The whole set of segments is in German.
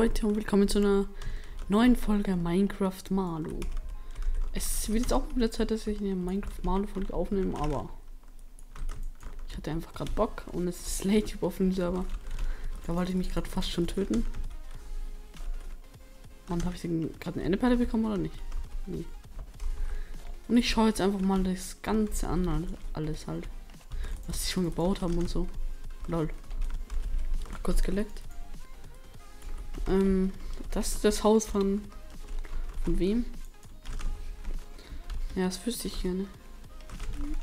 Leute und willkommen zu einer neuen Folge Minecraft Malu. Es wird jetzt auch wieder Zeit, dass ich eine Minecraft Malu Folge aufnehme, aber ich hatte einfach gerade Bock und es ist Slaytube auf dem Server. Da wollte ich mich gerade fast schon töten. Und habe ich gerade eine Enderperle bekommen oder nicht? Nee. Und ich schaue jetzt einfach mal das Ganze an, alles halt. Was sie schon gebaut haben und so. Lol. Kurz geleckt. Ähm, das ist das Haus von. Von wem? Ja, das wüsste ich gerne.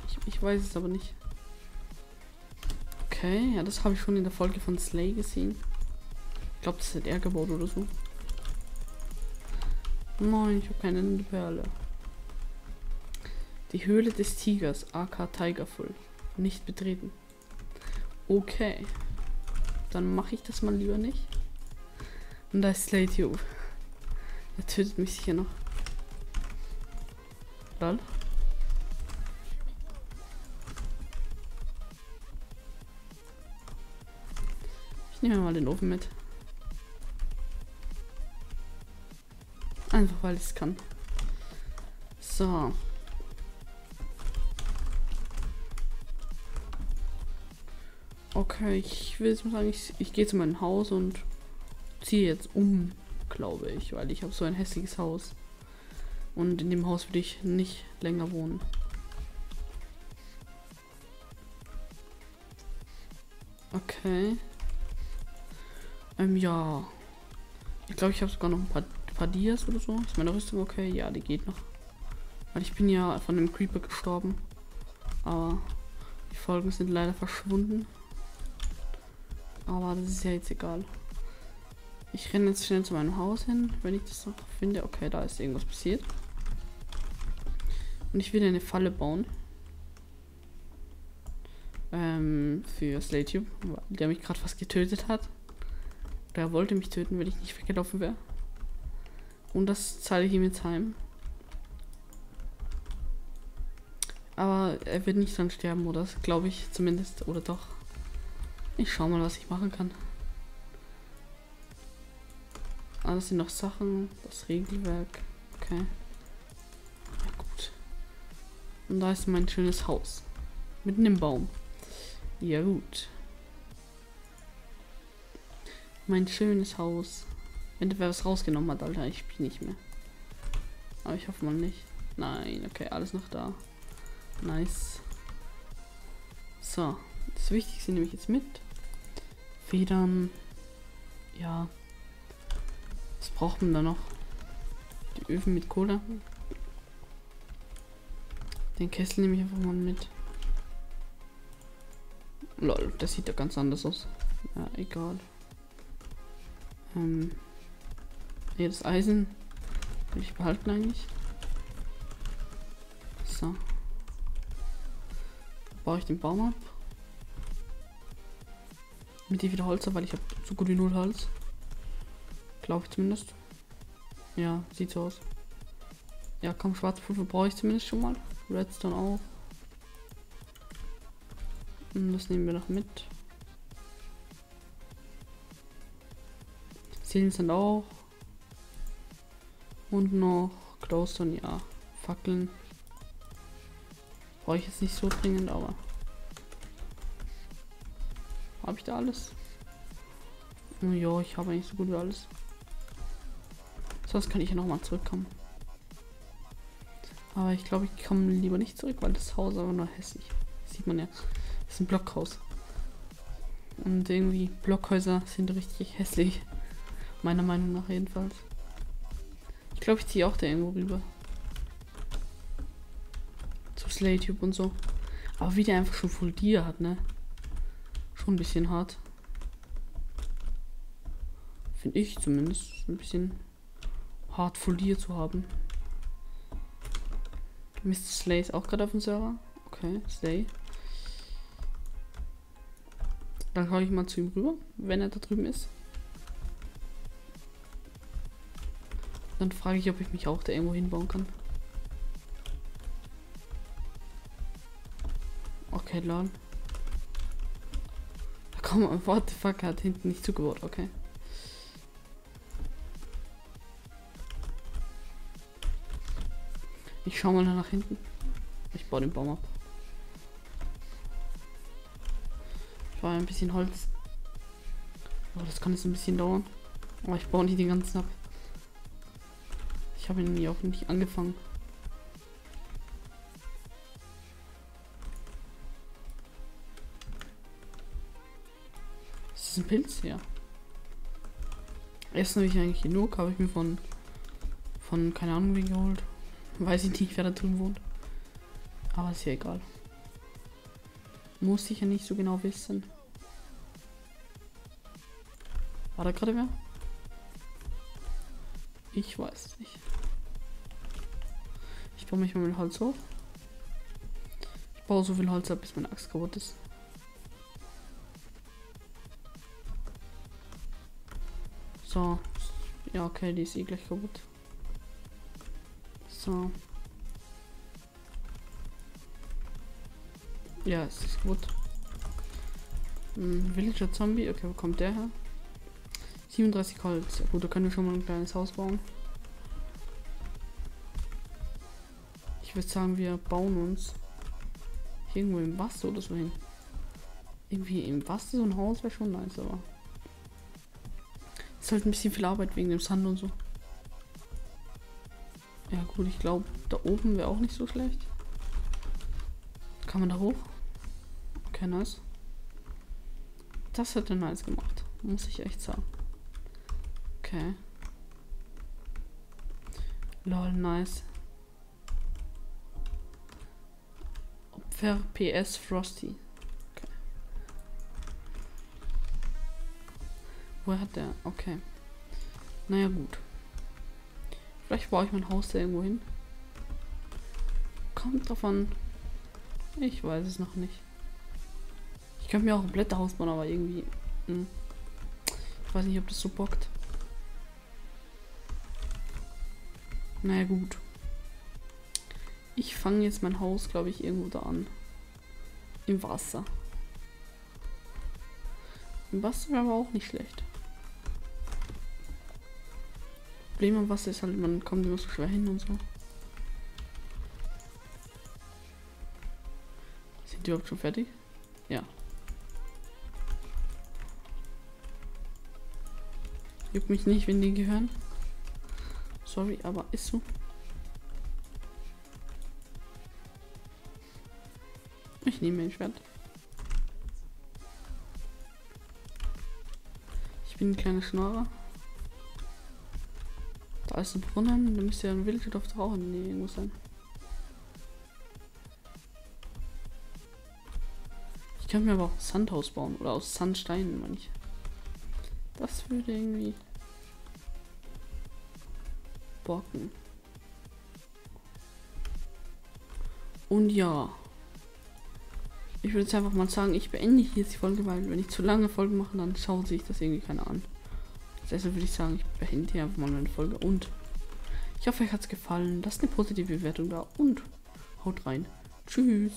Ich, ich weiß es aber nicht. Okay, ja, das habe ich schon in der Folge von Slay gesehen. Ich glaube, das hat er gebaut oder so. Nein, ich habe keine Perle. Die Höhle des Tigers, AK Tigerfull. Nicht betreten. Okay. Dann mache ich das mal lieber nicht. Und da ist Slaytube. Er tötet mich sicher noch. Lol. Ich nehme mal den Ofen mit. Einfach weil ich es kann. So. Okay, ich will jetzt mal sagen, ich, ich gehe zu meinem Haus und ziehe jetzt um, glaube ich, weil ich habe so ein hässliches Haus. Und in dem Haus will ich nicht länger wohnen. Okay. Ähm, ja. Ich glaube, ich habe sogar noch ein paar, paar Dias oder so. Ist meine Rüstung okay? Ja, die geht noch. Weil ich bin ja von dem Creeper gestorben. Aber die Folgen sind leider verschwunden. Aber das ist ja jetzt egal. Ich renne jetzt schnell zu meinem Haus hin, wenn ich das noch finde. Okay, da ist irgendwas passiert. Und ich will eine Falle bauen. Ähm, für Slaytube, der mich gerade fast getötet hat. Der wollte mich töten, wenn ich nicht weggelaufen wäre. Und das zahle ich ihm jetzt heim. Aber er wird nicht dann sterben, oder? Glaube ich zumindest. Oder doch. Ich schau mal, was ich machen kann. Ah, das sind noch Sachen. Das Regelwerk. Okay. Ja, gut. Und da ist mein schönes Haus. Mitten im Baum. Ja, gut. Mein schönes Haus. Wenn wer was rausgenommen hat, Alter, ich bin nicht mehr. Aber ich hoffe mal nicht. Nein, okay, alles noch da. Nice. So, das Wichtigste nehme ich jetzt mit. Federn. Ja. Braucht man da noch? Die Öfen mit Kohle. Den Kessel nehme ich einfach mal mit. Lol, das sieht ja ganz anders aus. Ja, egal. Ähm. Hier das Eisen will ich behalten eigentlich. So. Baue ich den Baum ab. Mit dir wieder Holz, weil ich habe so gut wie null Holz. Glaube ich zumindest. Ja, sieht so aus. Ja, komm, Schwarzpulver brauche ich zumindest schon mal. Redstone auch. Und das nehmen wir noch mit. Seelen sind auch. Und noch Glowstone, ja. Fackeln. Brauche ich jetzt nicht so dringend, aber. Habe ich da alles? Ja, ich habe eigentlich so gut wie alles. Sonst kann ich ja noch mal zurückkommen. Aber ich glaube, ich komme lieber nicht zurück, weil das Haus aber nur hässlich. Das sieht man ja. Das ist ein Blockhaus. Und irgendwie Blockhäuser sind richtig hässlich. Meiner Meinung nach jedenfalls. Ich glaube, ich ziehe auch da irgendwo rüber. Zu Slaytube und so. Aber wie der einfach schon voll Tier hat, ne? Schon ein bisschen hart. Finde ich zumindest ein bisschen hart Folier zu haben. Mr. Slay ist auch gerade auf dem Server. Okay, Slay. Dann schaue ich mal zu ihm rüber, wenn er da drüben ist. Dann frage ich, ob ich mich auch da irgendwo hinbauen kann. Okay, lol. Da komm, what the fuck, er hat hinten nicht zugebaut, okay. Ich schau mal nach hinten. Ich baue den Baum ab. Ich baue ein bisschen Holz. Oh, das kann jetzt ein bisschen dauern. Aber ich baue nicht den ganzen ab. Ich habe ihn nie auch nicht angefangen. Ist das ein Pilz? Ja. Essen habe ich eigentlich genug, habe ich mir von von keine Ahnung wie geholt. Weiß ich nicht, wer da drin wohnt. Aber ist ja egal. Muss ich ja nicht so genau wissen. War da gerade wer? Ich weiß nicht. Ich baue mich mal mit Holz hoch. Ich baue so viel Holz ab, bis meine Axt kaputt ist. So. Ja, okay, die ist eh gleich kaputt. So. Ja, es ist gut. Hm, Villager Zombie, okay, wo kommt der her? 37 Holz. Ja, gut, da können wir schon mal ein kleines Haus bauen. Ich würde sagen, wir bauen uns irgendwo im Wasser oder so hin. Irgendwie im Wasser so ein Haus wäre schon nice, aber. Ist halt ein bisschen viel Arbeit wegen dem Sand und so. Ja gut, ich glaube, da oben wäre auch nicht so schlecht. Kann man da hoch? Okay, nice. Das hätte nice gemacht. Muss ich echt sagen. Okay. Lol, nice. Opfer PS Frosty. Okay. Woher hat der? Okay. Naja, gut. Vielleicht baue ich mein Haus da irgendwo hin. Kommt davon. Ich weiß es noch nicht. Ich könnte mir auch ein Blätterhaus bauen, aber irgendwie. Mh. Hm. Ich weiß nicht, ob das so bockt. Naja, gut. Ich fange jetzt mein Haus, glaube ich, irgendwo da an. Im Wasser. Im Wasser wäre aber auch nicht schlecht. Problem am Wasser ist halt, man kommt immer so schwer hin und so. Sind die überhaupt schon fertig? Ja. Juckt mich nicht, wenn die gehören. Sorry, aber ist so. Ich nehme ein Schwert. Ich bin ein kleiner Schnorrer. Da ist ein Brunnen, da müsste ja ein Wildschutz auch in der Nähe irgendwo sein. Ich kann mir aber auch ein Sandhaus bauen oder aus Sandsteinen, ich. Das würde irgendwie bocken. Und ja. Ich würde jetzt einfach mal sagen, ich beende hier die Folge, weil wenn ich zu lange Folgen mache, dann schaut sich das irgendwie keiner an. Deshalb würde ich sagen, ich beende hier einfach mal eine Folge und ich hoffe, euch hat es gefallen. Lasst eine positive Bewertung da und haut rein. Tschüss.